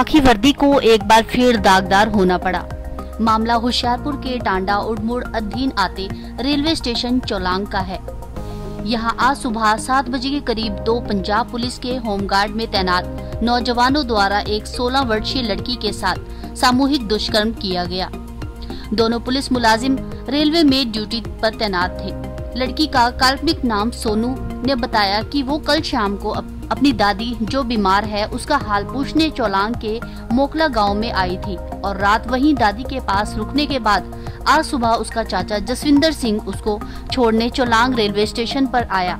खाकी वर्दी को एक बार फिर दागदार होना पड़ा। मामला होशियारपुर के टांडा उड़मुड़ अधीन आते रेलवे स्टेशन चौलांग का है। यहाँ आज सुबह सात बजे के करीब दो पंजाब पुलिस के होमगार्ड में तैनात नौजवानों द्वारा एक 16 वर्षीय लड़की के साथ सामूहिक दुष्कर्म किया गया। दोनों पुलिस मुलाजिम रेलवे में ड्यूटी पर तैनात थे। लड़की का काल्पनिक नाम सोनू ने बताया कि वो कल शाम को अपनी दादी जो बीमार है, उसका हाल पूछने चौलांग के मोकला गाँव में आई थी और रात वहीं दादी के पास रुकने के बाद आज सुबह उसका चाचा जसविंदर सिंह उसको छोड़ने चौलांग रेलवे स्टेशन पर आया।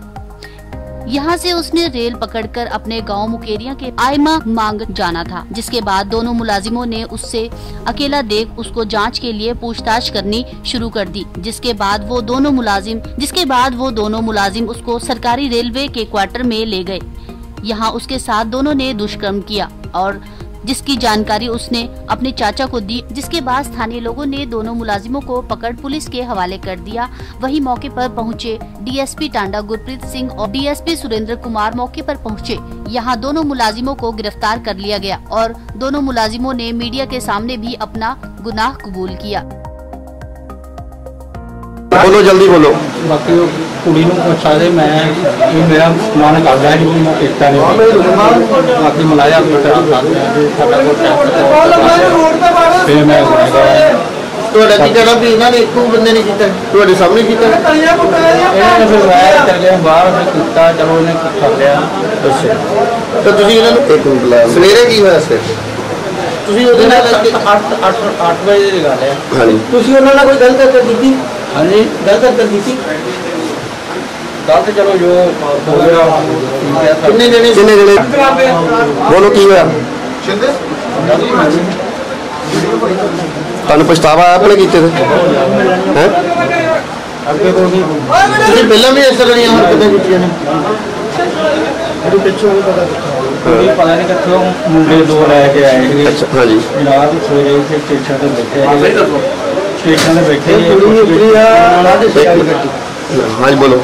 यहाँ से उसने रेल पकड़कर अपने गाँव मुकेरिया के आयमा मांग जाना था, जिसके बाद दोनों मुलाजिमों ने उससे अकेला देख उसको जाँच के लिए पूछताछ करनी शुरू कर दी, जिसके बाद वो दोनों मुलाजिम, जिसके बाद वो दोनों मुलाजिम उसको सरकारी रेलवे के क्वार्टर में ले गए। यहाँ उसके साथ दोनों ने दुष्कर्म किया और जिसकी जानकारी उसने अपने चाचा को दी जिसके बाद स्थानीय लोगों ने दोनों मुलाजिमों को पकड़ पुलिस के हवाले कर दिया। वही मौके पर पहुँचे डीएसपी टांडा गुरप्रीत सिंह और डीएसपी सुरेंद्र कुमार मौके पर पहुँचे। यहाँ दोनों मुलाजिमों को गिरफ़्तार कर लिया गया और दोनों मुलाजिमों ने मीडिया के सामने भी अपना गुनाह कबूल किया। बोलो जल्दी बोलो। ਕੁੜੀ ਨੂੰ ਪੁੱਛਾ ਦੇ ਮੈਂ ਇਹ ਮੇਰਾ ਮਨ ਕਰਦਾ ਜੀ ਮੈਂ ਕੀਤਾ ਨਹੀਂ ਬਾਕੀ ਮਲਾਇਆ ਬੇਟਾ ਸਾਡਾ ਕੋਲ ਟੈਸਟ ਫਿਰ ਮੈਂ ਤੁਹਾਡਾ ਕੀ ਕਹਿਣਾ ਵੀ ਇਹਨਾਂ ਨੇ ਇੱਕੋ ਬੰਦੇ ਨੇ ਕੀਤਾ? ਤੁਹਾਡੇ ਸਾਹਮਣੇ ਕੀਤਾ? ਇਹਨਾਂ ਨੇ ਫਿਰ ਮੈਂ ਚੱਲ ਗਿਆ ਬਾਹਰ ਫਿਰ ਕੀਤਾ ਚਲੋ ਇਹਨੇ ਕਰ ਲਿਆ ਅੱਛਾ ਤਾਂ ਤੁਸੀਂ ਇਹਨਾਂ ਨੂੰ ਇੱਕ ਮਿੰਟ ਲਾ ਸਵੇਰੇ ਕੀ ਹੋਇਆ ਸਰ ਤੁਸੀਂ ਉਹਦੇ ਨਾਲ 8 8 8 ਵਜੇ ਦੀ ਗੱਲ ਹੈ। ਹਾਂਜੀ। ਤੁਸੀਂ ਉਹਨਾਂ ਨਾਲ ਕੋਈ ਗਲਤ ਹਰਕਤ ਕੀਤੀ? ਹਾਂਜੀ। ਗਲਤ ਹਰਕਤ ਕੀਤੀ? ਗੱਲ ਤੇ ਚਲੋ ਜੋ ਹੋ ਗਿਆ। ਕਿੰਨੇ ਜਣੇ ਕਿੰਨੇ ਜਣੇ? ਬੋਲੋ ਕੀ ਹੋਇਆ? ਤੁਹਾਨੂੰ ਪਛਤਾਵਾ ਆਇਆ ਆਪਣੇ ਕੀਤੇ ਤੇ? ਹੈ? ਅੱਗੇ ਕੋਈ ਨਹੀਂ ਤੁਸੀਂ ਪਹਿਲਾਂ ਵੀ ਇਸ ਤਰ੍ਹਾਂ ਦੀਆਂ ਹਰਕਤਾਂ ਕੀਤੀਆਂ ਨੇ? ਕੋਈ ਪਤਾ ਨਹੀਂ ਕਿੱਥੋਂ ਮੁੰਡੇ ਦੋ ਲੈ ਕੇ ਆਏ ਸੀ। ਅੱਛਾ ਹਾਂਜੀ। ਰਾਤ ਸਵੇਰੇ ਇੱਥੇ ਸਟੇਸ਼ਨ ਤੇ ਬੈਠੇ ਸਟੇਸ਼ਨ ਤੇ ਬੈਠੇ ਹਾਂਜੀ ਬੋਲੋ।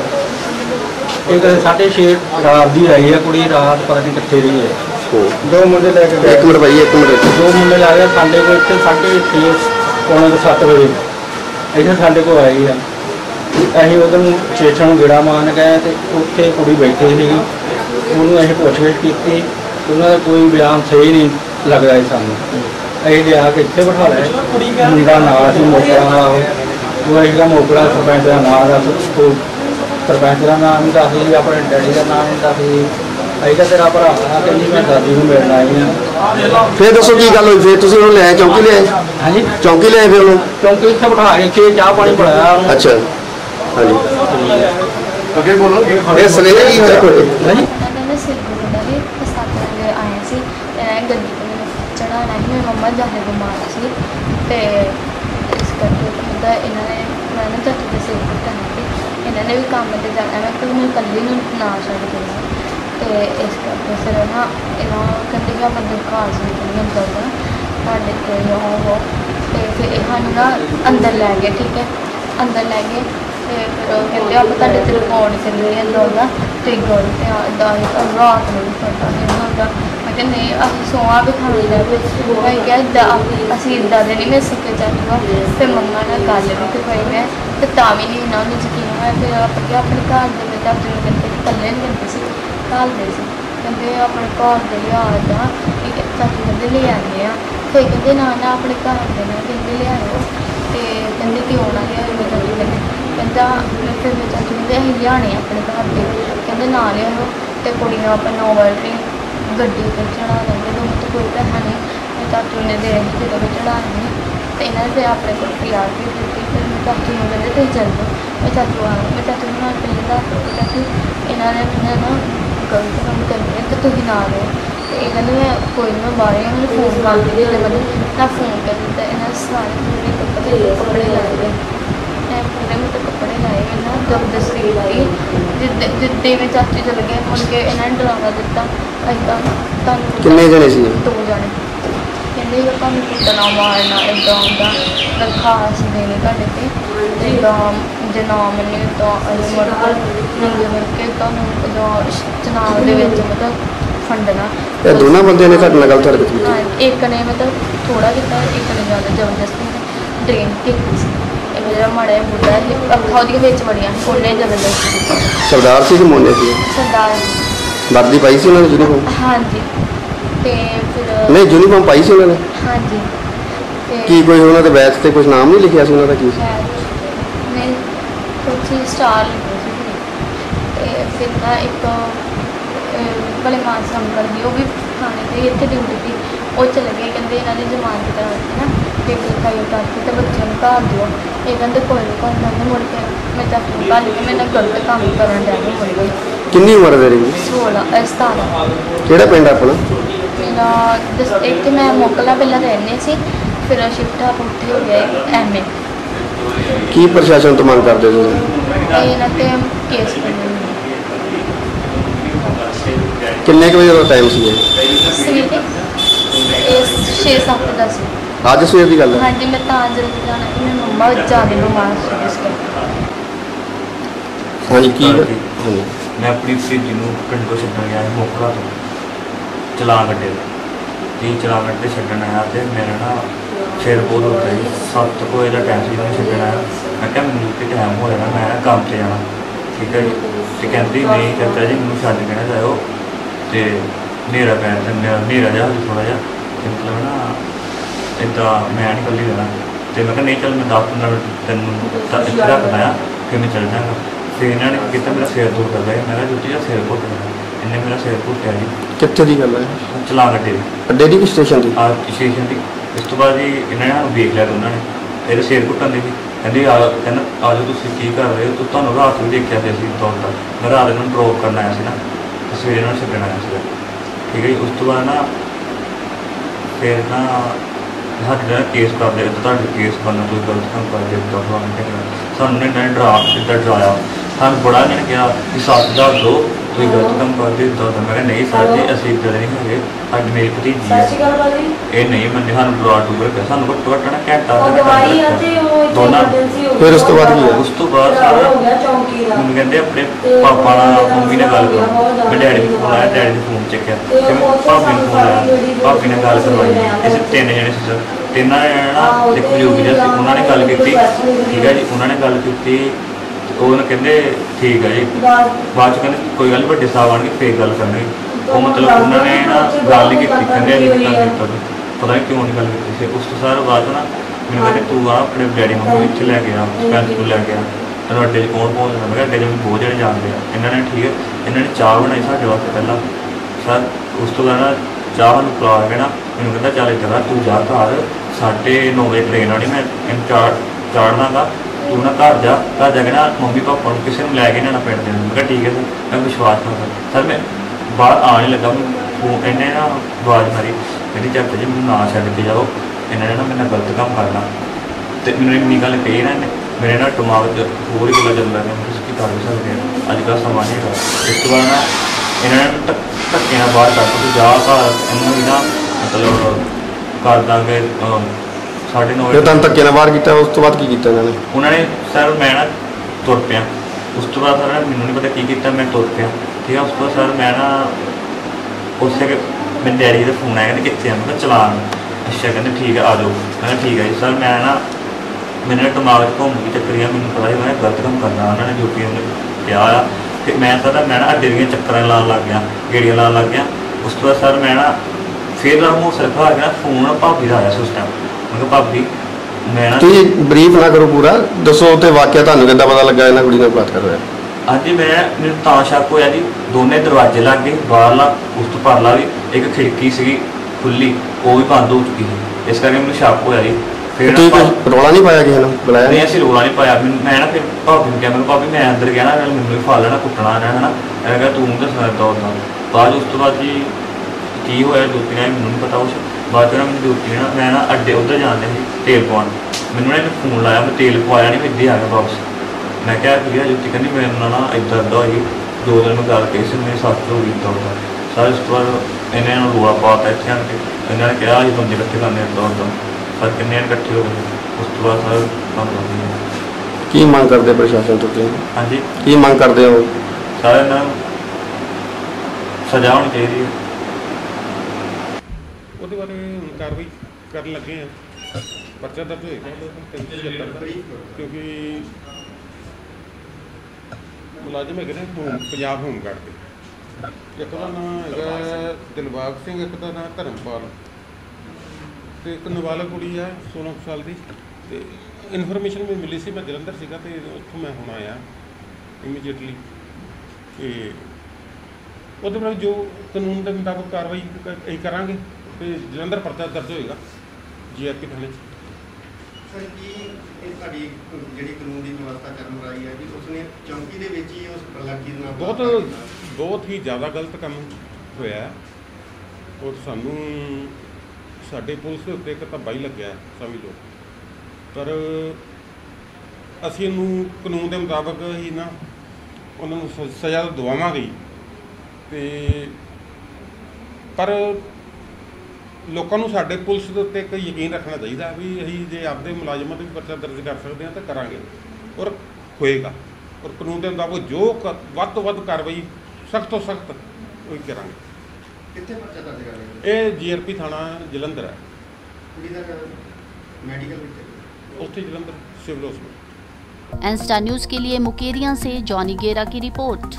ਇਹ ਕਦੇ ਸਾਢੇ ਛੇ ਰਾਤ ਦੀ ਆਈ ਹੈ ਕੁੜੀ ਰਾਤ ਪਤਾ ਨਹੀਂ ਕਿੱਥੇ ਰਹੀ ਹੈ। ਦੋ ਮੁੰਡੇ ਲੈ ਕੇ ਇੱਕ ਮਿੰਟ ਭਾਈ ਇੱਕ ਮਿੰਟ। ਦੋ ਮੁੰਡੇ ਲਾ ਕੇ ਸਾਡੇ ਕੋਲ ਇੱਥੇ ਸਾਢੇ ਛੇ ਪੌਣੇ ਕੁ ਸੱਤ ਵਜੇ। ਇੱਥੇ ਸਾਡੇ ਕੋਲ ਆਈ ਆ। ਅਸੀਂ ਨੂੰ ਸਟੇਸ਼ਨ ਨੂੰ ਗੇੜਾ ਮਾਰਨ ਗਏ ਤੇ ਉੱਥੇ ਕੁੜੀ ਬੈਠੀ ਸੀ ਉਹਨੂੰ ਅਸੀਂ ਪੁੱਛਗਿੱਛ ਕੀਤੀ। ਉਹਨਾਂ ਦਾ ਕੋਈ ਬਿਆਨ ਸਹੀ ਨਹੀਂ ਲੱਗਦਾ ਸੀ ਸਾਨੂੰ। ਅਸੀਂ ਲਿਆ ਕੇ ਇੱਥੇ ਬਿਠਾ ਲਿਆ। ਮੁੰਡਾ ਨਾਲ ਸੀ ਮੋਕਲਾ ਵਾਲਾ ਉਹ ਉਹ ਇਹਦਾ ਮੋਕਲਾ ਸਰਪੰਚ ਦਾ ਨਾਮ ਦਾ ਉਹ ਸਰਪੰਚ ਦਾ ਨਾਮ ਨਹੀਂ ਦੱਸਦੀ ਆਪਣੇ ਡੈਡੀ ਦਾ ਨਾਮ ਨਹੀਂ ਦੱਸਦੀ ਅਸੀਂ ਤਾਂ ਤੇਰਾ ਭਰਾ ਆ ਕਹਿੰਦੀ ਮੈਂ ਦਾਦੀ ਨੂੰ ਮਿਲਣ ਆਈ ਹਾਂ। ਫੇਰ ਦੱਸੋ ਕੀ ਗੱਲ ਹੋਈ ਫੇਰ ਤੁਸੀਂ ਉਹਨੂੰ ਲੈ ਆਏ ਚੌਂਕੀ ਲੈ ਆਏ? ਹਾਂਜੀ। ਚੌਂਕੀ ਲੈ ਆਏ ਫਿਰ ਉਹਨੂੰ? ਕਿਉਂਕਿ ਇੱਥੇ ਬਿਠਾ ਕੇ ਕੇ ਚਾਹ ਪਾਣੀ ਪਿਲਾਇਆ ਉਹਨੂੰ। ਅੱਛਾ। ਹਾਂਜੀ। ਅੱਗੇ ਬੋਲੋ ਇਹ ਸਵੇਰੇ ਕੀ ਹੋਇਆ ਤੁਹਾਡੇ ਹਾਂਜੀ ਤੇ ਤੇ ਗੱਡੀ ਤੇ ਸੀ ਮੇਰੀ ਮੰਮਾ ਜ਼ਿਆਦਾ ਬਿਮਾਰ ਸੀ ਤੇ ਇਸ ਕਰਕੇ ਹੁੰਦਾ ਇਹਨਾਂ ਨੇ ਮੈਂ ਨਾ ਚਾਚੂ ਦੇ ਸਿਰ ਸੀ ਇਹਨਾਂ ਨੇ ਵੀ ਕੰਮ ਤੇ ਜਾਣਾ ਮੈਂ ਕਿ ਮੈਨੂੰ ਇਕੱਲੀ ਨੂੰ ਨਾ ਛੱਡ ਦੇਣਾ ਅਤੇ ਇਸ ਕਰਕੇ ਫਿਰ ਨਾ ਇਹਨਾਂ ਕਹਿੰਦੇ ਕਿ ਆਪਾਂ ਦੁਕਾਨ ਸੀ ਨਹੀਂ ਹੁੰਦਾ ਦਾ ਤੁਹਾਡੇ ਤੇ ਉਹ ਉਹ ਅਤੇ ਫਿਰ ਇਹ ਸਾਨੂੰ ਨਾ ਅੰਦਰ ਲੈ ਗਏ, ਠੀਕ ਹੈ? ਅੰਦਰ ਲੈ ਗਏ ਅਤੇ ਫਿਰ ਉਹ ਕਹਿੰਦੇ ਆਪਾਂ ਤੁਹਾਡੇ ਤੇ ਰਿਪੋਰਟ ਕਰੀਏ ਅੰਦਰ ਦਾ ਤੇ ਗੋਲ ਤੇ ਆਦਾ ਰਾਤ ਨੂੰ ਪਤਾ ਨਹੀਂ ਹੁੰਦਾ। ਮੈਂ ਕਿਹਾ ਨਹੀਂ ਅਸੀਂ ਸੋਆ ਵੀ ਖਾਣ ਲੈ ਮੈਂ ਕਿਹਾ, ਏਦਾਂ ਅਸੀਂ ਇਦਾਂ ਦੇ ਨਹੀਂ, ਮੈਂ ਸਿੱਕੇ ਚਾਹੂਗਾ ਫਿਰ ਮੰਮਾ ਨਾਲ ਗੱਲ ਵੀ ਕਰਵਾਈ ਮੈਂ, ਤੇ ਤਾਂ ਵੀ ਨਹੀਂ ਇਹਨਾਂ ਨੂੰ ਯਕੀਨ ਹੋਇਆ ਫਿਰ ਆਪਾਂ ਕਿਹਾ ਆਪਣੇ ਘਰ ਦੇ ਮੈਂ ਆਪਣੇ ਨੂੰ ਕਹਿੰਦੇ, ਇਕੱਲੇ ਨਹੀਂ ਕਹਿੰਦੇ ਸੀ, ਘਰ ਦੇ ਸੀ। ਕਹਿੰਦੇ ਆਪਣੇ ਘਰ ਦੇ ਲਿਆਦ ਆ ਕਿ ਚਾਚੂ ਕਹਿੰਦੇ ਲੈ ਆਉਂਦੇ ਆ। ਫਿਰ ਕਹਿੰਦੇ ਨਾ ਨਾ ਆਪਣੇ ਘਰ ਦੇ ਨਾਲ ਕਹਿੰਦੇ ਲਿਆਓ ਤੇ ਕਹਿੰਦੇ ਕਿਉਂ ਨਾ ਲਿਆਇਓ ਮੈਂ ਚਾਚੂ ਕਹਿੰਦੇ, ਕਹਿੰਦਾ ਫਿਰ ਮੈਂ ਚਾਚੂ ਕਹਿੰਦੇ, ਅਸੀਂ ਲਿਆਣੇ ਆਪਣੇ ਘਰ ਦੇ। ਕਹਿੰਦੇ ਨਾ ਲਿਆਇਓ ਤੇ ਕੁੜੀਆਂ ਆਪਾਂ ਨੌ ਵਾਲੀ ਗੱਡੀ ਤੇ ਚੜਾ ਲੈਂਦੇ ਦੋ ਤੇ ਕੋਈ ਪੈਸਾ ਨਹੀਂ। ਮੇਰੇ ਚਾਚੂ ਨੇ ਦੇ ਦਿੱਤੇ, ਜਦੋਂ ਵੀ ਚੜਾ ਲੈਂਦੇ ਤੇ ਇਹਨਾਂ ਨੇ ਫਿਰ ਆਪਣੇ ਕੋਲ ਪਿਆਰ ਵੀ ਦਿੱਤੀ। ਫਿਰ ਮੈਂ ਚਾਚੂ ਨੂੰ ਕਹਿੰਦੇ, ਤੁਸੀਂ ਚੱਲ ਜਾਓ। ਮੇਰੇ ਚਾਚੂ ਆ ਗਿਆ ਮੈਂ ਚਾਚੂ ਨੂੰ ਨਾਲ ਪਹਿਲੇ ਦਾ ਚਾਚੂ ਇਹਨਾਂ ਨੇ ਮੈਨੂੰ ਨਾ ਗਲਤ ਕੰਮ ਕਰਦੇ ਅਤੇ ਤੁਸੀਂ ਨਾ ਆਓ ਅਤੇ ਇਹ ਕਹਿੰਦੇ, ਮੈਂ ਕੋਈ ਨਾ ਬਾਰੇ ਮੈਨੂੰ ਫੋਨ ਮੰਗ ਕੇ ਦੇ ਮੈਨੂੰ ਨਾ ਫੋਨ ਕਰ ਦਿੱਤਾ ਇਹਨਾਂ ਨੇ ਸਾਰੇ ਮੇਰੇ ਕੱਪੜੇ ਕੱਪੜੇ ਲਾਏ ਗਏ ਮੈਂ ਪੂਰੇ ਮੇ ਕੱਪੜੇ ਲਾਏ, ਮੈਂ ਨਾ ਜ਼ਬਰਦਸਤੀ ਲਾਈ। ਜਿੱਦੇ ਜਿੱਦੇ ਮੈਂ ਚਾਚੀ ਚਲ ਗਏ ਮੁੜ ਕੇ ਇਹਨਾਂ ਨੇ ਡਰਾਵਾ ਦਿੱਤਾ। ਏਦਾਂ ਤੁਹਾਨੂੰ ਕਿੰਨੇ ਜਣੇ ਸੀ? ਦੋ ਜਾਣੇ। ਕਹਿੰਦੇ ਕਿ ਤੁਹਾਨੂੰ ਕੁੱਟਣਾ ਮਾਰਨਾ ਏਦਾਂ ਏਦਾਂ ਦਰਖਾਸਤ ਦੇਣੀ ਤੁਹਾਡੇ ਤੇ ਏਦਾਂ ਜੇ ਨਾ ਮੰਨੇ ਤਾਂ ਅਸੀਂ ਨੰਗੇ ਮੁੜ ਕੇ ਤੁਹਾਨੂੰ ਉਦੋਂ ਦੇ ਵਿੱਚ ਮਤਲਬ ਫੰਡਣਾ ਇਹ ਦੋਨਾਂ ਬੰਦਿਆਂ ਨੇ ਤੁਹਾਡੇ ਗਲਤ ਹਰਕਤ ਕੀਤੀ? ਹਾਂ ਇੱਕ ਨੇ ਮਤਲਬ ਥੋੜਾ ਕੀਤਾ ਇੱਕ ਨੇ ਜ਼ਿਆਦਾ ਜ਼ਬਰਦਸਤੀ ਡਰੇਨ ਕੀਤੀ ਸੀ। ਜਿਹੜਾ ਮਾੜਾ ਬੁੱਢਾ ਸੀ ਅੱਖਾਂ ਉਹਦੀਆਂ ਵਿੱਚ ਵੜੀਆਂ ਉਹਨੇ ਜ਼ਬਰਦਸਤੀ ਕੀਤੀ। ਸਰਦਾਰ ਸੀ ਕਿ ਮੋਨੇ ਸੀ ਸਰਦਾਰ। ਵਰਦੀ ਪਾਈ ਸੀ ਉਹਨਾਂ ਨੇ ਯੂਨੀਫਾਰਮ ਹਾਂਜੀ। ਤੇ ਫਿਰ ਨਹੀਂ ਯੂਨੀਫਾਰਮ ਪਾਈ ਸੀ ਉਹਨਾਂ ਨੇ? ਹਾਂਜੀ। ਤੇ ਕੀ ਕੋਈ ਉਹਨਾਂ ਦੇ ਬੈਚ ਤੇ ਕੁਝ ਨਾਮ ਨਹੀਂ ਲਿਖਿਆ ਸੀ ਉਹਨਾਂ ਦਾ ਕੀ? ਸੀ ਮੈਂ ਕੁਝ ਸਟਾਰ ਲਿਖੇ ਸੀ ਤੇ ਫਿਰ ਨਾ ਇੱਕ ਬਲੇ ਮਾਨ ਸੰਕਰ ਦੀ ਉਹ ਵੀ ਥਾਣੇ ਤੇ ਇੱਥੇ ਡਿਊਟੀ ਸੀ ਉਹ ਚਲੇ ਗਏ। ਕਹਿੰਦੇ ਇਹਨਾਂ ਦੀ ਜ਼ਮਾਨਤ ਕਰਾ ਦਿੱਤੀ ਨਾ। ਪੇਪਰ ਖਾਈ ਕਰਕੇ ਤੇ ਬੱਚਿਆਂ ਨੂੰ ਘਰ ਦਿਓ। ਇਹ ਕਹਿੰਦੇ ਕੋਈ ਨਹੀਂ ਕੋਈ ਨਹੀਂ ਮੁੜ ਕੇ ਮੈਂ ਚੱਕ ਨੂੰ ਘਰ ਕੇ ਮੈਂ ਨਾ ਗਲਤ ਕੰਮ ਕਰਨ ਡਿਆ ਨੂੰ ਮੁੜ ਗਈ ਕਿੰਨੀ ਉਮਰ ਹੈ ਤੇਰੀ? 16 ਅਹ 17 ਕਿਹੜਾ ਪਿੰਡ ਆਪਣਾ? ਮੇਰਾ ਦਸ ਇੱਕ ਮੈਂ ਮੋਕਲਾ ਪਹਿਲਾਂ ਰਹਿੰਦੇ ਸੀ ਫਿਰ ਸ਼ਿਫਟ ਆਪ ਉੱਥੇ ਹੋ ਗਿਆ ਐਮਏ ਕੀ ਪ੍ਰਸ਼ਾਸਨ ਤੋਂ ਮੰਗ ਕਰਦੇ ਤੁਸੀਂ? ਤੇ ਇਹਨਾਂ ਤੇ ਕੇਸ ਕਰਨਾ ਕਿੰਨੇ ਕੁ ਵਜੇ ਦਾ ਟਾਈਮ ਸੀ ਇਹ? ਸਵੇਰੇ। 6-7 ਦਾ ਸੀ। ਅੱਜ ਸਵੇਰ ਦੀ ਗੱਲ ਹੈ? ਹਾਂਜੀ ਮੈਂ ਤਾਂ ਜਲਦੀ ਜਾਣਾ। ਸੀ ਮੇਰੀ ਮੰਮਾ ਜ਼ਿਆਦਾ ਬਿਮਾਰ ਸੀ। ਇਸ ਕਰਕੇ ਹਾਂਜੀ ਕੀ ਹਾਂਜੀ। ਮੈਂ ਆਪਣੀ ਸਹੇਲੀ ਨੂੰ ਪਿੰਡ ਤੋਂ ਛੱਡਣ ਗਿਆ ਸੀ ਮੋਕਲਾ ਤੋਂ। ਚਲਾ ਗੱਡੇ ਤੇ। ਤੀ ਚਲਾ ਗੱਡੇ ਛੱਡਣ ਆਇਆ ਤੇ ਮੇਰਾ ਨਾ ਸਿਰ ਬਹੁਤ ਉੱਤੇ ਸੀ। ਸੱਤ ਕੁ ਵਜੇ ਦਾ ਟਾਈਮ ਸੀ ਛੱਡਣ ਆਇਆ। ਮੈਂ ਕਿਹਾ ਮੈਨੂੰ ਕਿ ਟਾਈਮ ਹੋ ਜਾਣਾ ਮੈਂ ਨਾ ਕੰਮ ਤੇ ਜਾਣਾ। ਠੀਕ ਹੈ ਜੀ? ਤੇ ਕਹਿੰਦੀ ਨਹੀਂ ਚਾਚਾ ਜੀ ਮੈਨੂੰ ਛੱਡ ਕੇ ਨਾ ਜਾਇਓ। ਤੇ ਹਨੇਰਾ ਪੈਣ ਤੇ ਹਨੇਰਾ ਜਿਹਾ ਥੋੜਾ ਜਿਹਾ। ਤੇ ਮਤਲਬ ਨਾ ਏਦਾਂ ਮੈਂ ਨਹੀਂ ਕੱਲੀ ਰਹਿਣਾ। ਤੇ ਮੈਂ ਕਿਹਾ ਨਹੀਂ ਚੱਲ ਮੈਂ 10 15 ਮਿੰਟ ਤੈਨੂੰ ਤਾਂ ਇੱਥੇ ਰੱਖਦਾ ਆ ਫਿਰ ਮੈਂ ਚੱਲ ਜਾਵਾਂਗਾ। ਫਿਰ ਇਹਨਾਂ ਨੇ ਕੀਤਾ ਮੇਰਾ ਸਿਰ ਦੂਰ ਕਰ ਲਿਆ ਮੈਂ ਕਿਹਾ ਜੁੱਤੀ ਦਾ ਸਿਰ ਘੁੱਟ ਲਿਆ ਇਹਨੇ ਮੇਰਾ ਸਿਰ ਘੁੱਟਿਆ ਜੀ। ਕਿੱਥੇ ਦੀ ਗੱਲ ਹੈ ਚਲਾ ਗੱਡੇ ਅੱਡੇ ਦੀ। ਸਟੇਸ਼ਨ ਦੀ? ਆ ਸਟੇਸ਼ਨ ਦੀ। ਇਸ ਤੋਂ ਬਾਅਦ ਜੀ ਇਹਨਾਂ ਨੇ ਵੇਖ ਲਿਆ ਦੋਨਾਂ ਨੇ। ਇਹਦੇ ਸਿਰ ਘੁੱਟਣ ਦੀ ਸੀ ਕਹਿੰਦੀ ਆ ਕਹਿੰਦਾ ਆ ਜਾਓ ਤੁਸੀਂ ਕੀ ਕਰ ਰਹੇ ਹੋ? ਤੂੰ ਤੁਹਾਨੂੰ ਰਾਤ ਨੂੰ ਦੇਖਿਆ ਤੇ ਅਸੀਂ ਦੌੜਦਾ ਮੈਂ ਰਾਤ ਨੂੰ ਡਰੋਪ ਕਰਨ ਆਇਆ ਸੀ ਨਾ। ਤੇ ਸਵੇਰੇ ਨਾਲ ਛੱਡਣ ਆਇਆ ਸੀ ਠੀਕ ਹੈ ਜੀ ਉਸ ਤੋਂ ਬਾਅਦ ਨਾ ਫਿਰ ਨਾ ਸਾਡੇ ਨਾਲ ਕੇਸ ਕਰਦੇ ਤਾਂ ਤੁਹਾਡੇ ਕੇਸ ਕਰਨਾ ਕੋਈ ਗਲਤ ਕੰਮ ਕਰਦੇ ਤਾਂ ਤੁਹਾਨੂੰ ਕਹਿੰਦਾ ਸਾਨੂੰ ਨੇ ਨਾ ਡਰਾ ਇੱਦਾਂ ਡਰਾਇਆ ਸਾਨੂੰ ਬੜਾ ਨੇ ਕਿਹਾ ਕਿ ਸੱਤ ਹਜ਼ਾਰ ਦੋ ਕੋਈ ਗਲਤ ਕੰਮ ਕਰਦੇ ਤਾਂ ਤਾਂ ਮੈਂ ਕਿਹਾ ਨਹੀਂ ਸਰ ਜੀ ਅਸੀਂ ਇੱਦਾਂ ਦੇ ਨਹੀਂ ਹੈਗੇ। ਅੱਜ ਮੇਰੀ ਭਤੀਜੀ ਹੈ ਇਹ ਨਹੀਂ ਮੰਨੇ ਸਾਨੂੰ ਡਰਾ ਡੂਬ ਰੱਖਿਆ ਸਾਨੂੰ ਘੱਟੋ ਘੱਟ ਨਾ ਘੰਟਾ ਉਹ ਅੱਧਾ ਗਵਾਹੀ ਆ ਘੰਟਾ। ਤੇ ਉਹ ਦੋਨਾਂ ਹੋ। ਫਿਰ ਉਸ ਤੋਂ ਬਾਅਦ ਕੀ ਹੋਇਆ? ਉਸ ਤੋਂ ਬਾਅਦ ਸਾਰਾ ਹੋ ਗਿਆ ਚੌਂਕੀ ਦਾ। ਮੈਨੂੰ ਕਹਿੰਦੇ ਆਪਣੇ ਤੇ ਪਾਪਾ ਨਾਲ ਮੰਮੀ ਨਾਲ ਗੱਲ ਕਰੋ। ਮੈਂ ਡੈਡੀ ਨੂੰ ਫੋਨ ਆਇਆ ਡੈਡੀ ਨੇ ਫੋਨ ਚੱਕਿਆ। ਤੇ ਭਾਬੀ ਨੂੰ ਫੋਨ ਆਇਆ ਭਾਬੀ ਨੇ ਗੱਲ ਕਰਵਾਈ। ਅਸੀਂ ਤਿੰਨ ਜਣੇ ਸੀ ਸਰ। ਤਿੰਨਾਂ ਨੇ ਨਾ ਬਜ਼ੁਰਗ ਜਿਹਾ ਸੀ ਉਹਨਾਂ ਨੇ ਗੱਲ ਕੀਤੀ। ਠੀਕ ਹੈ ਜੀ ਉਹਨਾਂ ਨੇ ਗੱਲ ਕੀਤੀ। ਉਹਨਾਂ ਕਹਿੰਦੇ ਠੀਕ ਹੈ ਜੀ। ਬਾਅਦ ਚ ਕਹਿੰਦੇ ਕੋਈ ਗੱਲ ਵੱਡੇ ਸਾਹਿਬ ਆਣਗੇ ਫੇਰ ਗੱਲ ਕਰਨਗੇ। ਉਹ ਮਤਲਬ ਉਹਨਾਂ ਨੇ ਨਾ ਗੱਲ ਨਹੀਂ ਕੀਤੀ ਕਹਿੰਦੇ ਗੱਲ ਕੀਤਾ। ਪਤਾ ਨਹੀਂ ਕਿਉਂ ਨਹੀਂ ਗੱਲ ਕੀਤੀ ਸੀ। ਉਸ ਤੋਂ ਸਾਰਾ ਬਾਅਦ ਨਾ ਮੈਨੂੰ ਕਹਿੰਦੇ ਤੂੰ ਆ ਆਪਣੇ ਡੈਡੀ ਮੰਮੀ ਨੂੰ ਇੱਥੇ ਲੈ ਗਿਆ ਸਪੈਂਸ ਨੂੰ ਲੈ ਗਿਆ ਤੈਨੂੰ ਅੱਡੇ 'ਚ ਕੌਣ ਪਹੁੰਚਦਾ ਮੈਂ ਕਿਹਾ ਅੱਡੇ ਮੈਨੂੰ ਬਹੁਤ ਜਣੇ ਜਾਣਦੇ ਆ। ਇਹਨਾਂ ਨੇ ਠੀਕ ਹੈ ਇਹਨਾਂ ਨੇ ਚਾਹ ਬਣਾਈ ਸਾਡੇ ਵਾਸਤੇ ਪਹਿਲਾਂ। ਸਰ ਉਸ ਤੋਂ ਬਾਅਦ ਨਾ ਚਾਹ ਨੂੰ ਪਿਲਾ ਕੇ ਨਾ, ਮੈਨੂੰ ਕਹਿੰਦਾ, ਚੱਲ ਇੱਧਰ ਆ, ਤੂੰ ਜਾ ਘਰ। ਸਾਢੇ ਨੌ ਵਜੇ ਟ੍ਰੇਨ ਆਣੀ ਮੈਂ ਇਹਨੂੰ ਚਾੜ ਚਾੜਨਾਗਾ ਤੂੰ ਨਾ ਘਰ ਜਾ। ਘਰ ਜਾ ਕੇ ਨਾ ਮੰਮੀ ਪਾਪਾ ਨੂੰ ਕਿਸੇ ਨੂੰ ਲੈ ਕੇ ਨਾ ਪਿੰਡ ਦੇ ਨੂੰ। ਮੈਂ ਕਿਹਾ, ਠੀਕ ਹੈ ਸਰ, ਮੈਂ ਵਿਸ਼ਵਾਸ ਕਰਦਾ। ਸਰ, ਮੈਂ ਬਾਹਰ ਆਉਣ ਹੀ ਲੱਗਾ, ਮੈਨੂੰ ਫੋਨ ਇਹਨੇ ਨਾ ਆਵਾਜ਼ ਮਾਰੀ। ਕਹਿੰਦੀ ਚਾਚਾ ਜੀ ਮੈਨੂੰ ਨਾ ਛੱਡ ਕੇ ਜਾਓ। ਇਹਨਾਂ ਨੇ ਨਾ ਮੇਰੇ ਨਾਲ ਗਲਤ ਕੰਮ ਕਰਨਾ। ਤੇ ਮੈਨੂੰ ਇੰਨੀ ਗੱਲ ਕਹੀ ਨਾ ਇਹਨੇ। ਮੇਰੇ ਨਾਲ ਦਿਮਾਗ 'ਚ ਹੋਰ ਹੀ ਗੱਲਾਂ ਚੱਲ ਰਹੀਆਂ ਤੁਸੀਂ ਕੀ ਕਰ ਵੀ ਸਕਦੇ ਆ ਅੱਜ ਕੱਲ੍ਹ ਸਮਾਂ ਨਹੀਂ ਹੈਗਾ। ਇਸ ਤੋਂ ਬਾਅਦ ਨਾ ਇਹਨਾਂ ਨੇ ਧੱਕ- ਨਾਲ ਬਾਹਰ ਕੱਢ ਦਿੱਤਾ। ਜਾ ਘਰ ਇਹਨੂੰ ਵੀ ਨਾ ਮਤਲਬ ਕਰ ਦਾਂਗੇ ਅਹ, ਸਾਢੇ ਨੌ ਫਿਰ ਤੁਹਾਨੂੰ ਧੱਕੇ ਨਾਲ ਬਾਹਰ ਕੀਤਾ ਉਸ ਤੋਂ ਬਾਅਦ ਕੀ ਕੀਤਾ ਇਹਨਾਂ ਨੇ? ਉਹਨਾਂ ਨੇ ਸਰ ਮੈਂ ਨਾ ਤੁਰ ਪਿਆ। ਉਸ ਤੋਂ ਬਾਅਦ ਸਰ ਮੈਨੂੰ ਨਹੀਂ ਪਤਾ ਕੀ ਕੀਤਾ ਮੈਂ ਤੁਰ ਪਿਆ। ਠੀਕ ਆ ਉਸ ਤੋਂ ਬਾਅਦ ਸਰ ਮੈਂ ਨਾ ਉਸੇ ਕਿ ਮੇਰੇ ਡੈਡੀ ਦਾ ਫੋਨ ਆਇਆ ਕਹਿੰਦੇ ਕਿੱਥੇ ਆ? ਮੈਂ ਕਿਹਾ ਚਲਾਨ ਅੱਛਾ ਕਹਿੰਦੇ ਠੀਕ ਹੈ ਆ ਜਾਓ। ਮੈਂ ਕਿਹਾ ਠੀਕ ਹੈ ਜੀ। ਸਰ ਮੈਂ ਨਾ ਮੇਰੇ ਨਾ ਦਿਮਾਗ 'ਚ ਘੁੰਮ ਗਈ ਚੱਕਰੀਆਂ ਮੈਨੂੰ ਪਤਾ ਸੀ ਮੈਂ ਗਲਤ ਕੰਮ ਕਰਨਾ। ਉਹਨਾਂ ਨੇ ਡਿਊਟੀ ਉਹਨੇ ਕਿਹਾ ਆ ਤੇ ਮੈਂ ਸਰ ਮੈਂ ਨਾ ਅੱਡੇ ਦੀਆਂ ਚੱਕਰਾਂ ਲਾਉਣ ਲੱਗ ਗਿਆ ਗੇੜੀਆਂ ਲਾਉਣ ਲੱਗ ਗਿਆ। ਉਸ ਤੋਂ ਬਾਅਦ ਸਰ ਮੈਂ ਨਾ ਫੇਰ ਨਾ ਮੂੰਹ ਸਿਰ ਖਾ ਗਿਆ ਫੋਨ ਭਾਬੀ ਦਾ ਆਇਆ ਸੀ ਉਸ ਟਾਈਮ ਮੈਂ ਕਿਹਾ ਭਾਬੀ ਮੈਂ ਨਾ ਤੁਸੀਂ ਬਰੀਫ ਨਾ ਕਰੋ ਪੂਰਾ ਦੱਸੋ ਤੇ ਵਾਕਿਆ ਤੁਹਾਨੂੰ ਕਿੱਦਾਂ ਪਤਾ ਲੱਗਾ ਇਹਨਾਂ ਕੁੜੀ ਨਾਲ ਬਲਾਤਕਾਰ ਹੋਇਆ ਹਾਂਜੀ ਮੈਂ ਮੈਨੂੰ ਤਾਂ ਸ਼ੱਕ ਹੋਇਆ ਜੀ ਦੋਨੇ ਦਰਵਾਜ਼ੇ ਲੱਗ ਗਏ ਬਾਹਰਲਾ ਉਸ ਤੋਂ ਪਰਲਾ ਵੀ ਇੱਕ ਖਿੜਕੀ ਸੀਗੀ ਖੁੱਲੀ ਉਹ ਵੀ ਬੰਦ ਹੋ ਚੁੱਕੀ ਸੀ। ਇਸ ਕਰਕੇ ਮੈਨੂੰ ਸ਼ੱਕ ਹੋਇਆ ਜੀ। ਫਿਰ ਤੁਸੀਂ ਨਾ ਕੋਈ ਰੌਲਾ ਨਹੀਂ ਪਾਇਆ ਕਿਸੇ ਨੂੰ? ਬੁਲਾਇਆ ਨਹੀਂ? ਅਸੀਂ ਰੋਲਾ ਨਹੀਂ ਪਾਇਆ। ਮੈਨੂੰ ਮੈਂ ਨਾ ਫਿਰ ਭਾਬੀ ਨੂੰ ਕਿਹਾ ਮੈਂ ਕਿਹਾ, ਭਾਬੀ ਮੈਂ ਅੰਦਰ ਗਿਆ ਨਾ ਨਾਲ ਮੈਨੂੰ ਫੜ ਲੈਣਾ ਕੁੱਟਣਾ ਨਾ ਹਨਾ? ਮੈਂ ਕਿਹਾ ਤੂੰ ਦੱਸਣਾ ਏਦਾਂ ਉਦਾਂ ਬਾਅਦ ਉਸ ਤੋਂ ਬਾਅਦ ਜੀ ਕੀ ਹੋਇਆ ਜੋਤੀ ਨੇ ਮੈਨੂੰ ਨਹੀਂ ਪਤਾ ਉਸ ਬਾਅਦ 'ਚ ਨਾ ਮੈਨੂੰ ਜੋਤੀ ਨੇ ਨਾ ਮੈਂ ਨਾ ਅੱਡੇ ਉੱਧਰ ਜਾਂਦੇ ਸੀ ਤੇਲ ਪਵਾਉਣ। ਮੈਨੂੰ ਨਾ ਇਹਨੇ ਫੋਨ ਲਾਇਆ ਮੈਂ ਤੇਲ ਪਵਾਇਆ ਨਹੀਂ ਮੈਂ ਇੱਥੇ ਆ ਗਿਆ ਵਾਪਸ। ਮੈਂ ਕਿਹਾ ਵੀਰ ਜੋਤੀ ਕਹਿੰਦੀ ਮੇਰੇ ਨਾਲ ਨਾ ਇੱਦਾਂ ਇੱਦਾਂ ਹੋਈ। ਦੋ ਦਿਨ ਮੈਂ ਗੱਲ ਕਹੀ ਸੀ ਮੇਰੀ ਗਈ ਤਾਂ ਉਹਦਾ ਸਾਰੇ ਇਸ ਤੋਂ ਬਾਅਦ ਇਹਨੇ ਨੂੰ ਰੋਲਾ ਪਾਤਾ ਇੱਥੇ ਆਣ ਕੇ। ਇਹਨਾਂ ਨੇ ਕਿਹਾ ਅਸੀਂ ਬੰਦੇ ਇਕੱਠੇ ਕਰਨੇ ਇੱਦਾਂ ਉੱਦਾਂ ਪਰ ਕਿੰਨੇ ਇਕੱਠੇ ਹੋ ਗਏ ਉਸ ਤੋਂ ਬਾਅਦ ਕੀ ਮੰਗ ਕਰਦੇ ਪ੍ਰਸ਼ਾਸਨ ਤੋਂ ਤੁਸੀਂ? ਹਾਂਜੀ। ਕੀ ਮੰਗ ਕਰਦੇ ਹੋ? ਸਾਰਿਆਂ ਨਾਲ ਸਜ਼ਾ ਹੋਣੀ ਚਾਹੀਦੀ ਹੈ। ਉਹਦੇ ਬਾਰੇ ਹੁਣ ਕਾਰਵਾਈ ਕਰਨ ਲੱਗੇ ਆ। ਪਰਚਾ ਦਰਜ ਹੋਏਗਾ ਕਿਉਂਕਿ ਮੁਲਾਜ਼ਮ ਹੈਗੇ ਨੇ ਹੋਮ ਪੰਜਾਬ ਹੋਮਗਾਰਡ ਦੇ। ਇੱਕ ਦਾ ਨਾਮ ਹੈਗਾ ਦਿਲਬਾਗ ਸਿੰਘ ਇੱਕ ਦਾ ਨਾਮ ਧਰਮਪਾਲ। ਤੇ ਇੱਕ ਨਾਬਾਲਗ ਕੁੜੀ ਆ 16 ਕੁ ਸਾਲ ਦੀ ਤੇ ਇਨਫੋਰਮੇਸ਼ਨ ਮੈਨੂੰ ਮਿਲੀ ਸੀ ਮੈਂ ਜਲੰਧਰ ਸੀਗਾ ਤੇ ਉੱਥੋਂ ਮੈਂ ਹੁਣ ਆਇਆ ਇਮੀਡੀਏਟਲੀ ਤੇ ਉਹਦੇ ਨਾਲ ਜੋ ਕਾਨੂੰਨ ਦੇ ਮੁਤਾਬਕ ਕਾਰਵਾਈ ਕ- ਅਸੀਂ ਕਰਾਂਗੇ ਤੇ ਜਲੰਧਰ ਪਰਚਾ ਦਰਜ ਹੋਏਗਾ ਜੀਆਰਪੀ ਥਾਣੇ 'ਚ ਸਰ ਕੀ ਇਹ ਤੁਹਾਡੀ ਜਿਹੜੀ ਕਾਨੂੰਨ ਦੀ ਵਿਵਸਥਾ ਕਰਨ ਵਾਲੀ ਹੈ ਕਿ ਉਸਨੇ ਚੌਂਕੀ ਦੇ ਵਿੱਚ ਹੀ ਉਸ ਲੜਕੀ ਦੇ ਨਾਲ ਬਹੁਤ ਕੀਤਾ? ਬਹੁਤ ਹੀ ਜ਼ਿਆਦਾ ਗਲਤ ਕੰਮ ਹੋਇਆ ਹੈ। ਔਰ ਸਾਨੂੰ ਸਾਡੇ ਪੁਲਿਸ ਦੇ ਉੱਤੇ ਇੱਕ ਧੱਬਾ ਹੀ ਲੱਗਿਆ ਸਮਝ ਲਓ। ਪਰ ਅਸੀਂ ਇਹਨੂੰ ਕਾਨੂੰਨ ਦੇ ਮੁਤਾਬਕ ਹੀ ਨਾ ਉਹਨਾਂ ਨੂੰ ਸ- ਸਜ਼ਾ ਤਾਂ ਦਵਾਵਾਂਗੇ ਹੀ। ਤੇ ਪਰ ਲੋਕਾਂ ਨੂੰ ਸਾਡੇ ਪੁਲਿਸ ਦੇ ਉੱਤੇ ਇੱਕ ਯਕੀਨ ਰੱਖਣਾ ਚਾਹੀਦਾ ਵੀ ਅਸੀਂ ਜੇ ਆਪਦੇ ਮੁਲਾਜ਼ਮਾਂ ਤੇ ਵੀ ਪਰਚਾ ਦਰਜ ਕਰ ਸਕਦੇ ਹਾਂ ਤਾਂ ਕਰਾਂਗੇ। ਔਰ ਹੋਏਗਾ। ਔਰ ਕਾਨੂੰਨ ਦੇ ਮੁਤਾਬਕ ਜੋ ਕ- ਵੱਧ ਤੋਂ ਵੱਧ ਕਾਰਵਾਈ ਸਖਤ ਤੋਂ ਸਖਤ ਉਹ ਕਰਾਂਗੇ। ਕਿੱਥੇ ਪਰਚਾ ਦਰਜ ਕਰ ਰਹੇ ਹੋ ਇਹ ਜੀਆਰਪੀ ਥਾਣਾ ਜਲੰਧਰ ਹੈ ਕੁੜੀ ਦਾ ਮੈਡੀਕਲ ਵਿੱਚ ਉੱਥੇ ਜਲੰਧਰ ਸਿਵਲ ਹਸਪਤਾਲ एंस्टा न्यूज के लिए मुकेरिया से जॉनी गेरा की रिपोर्ट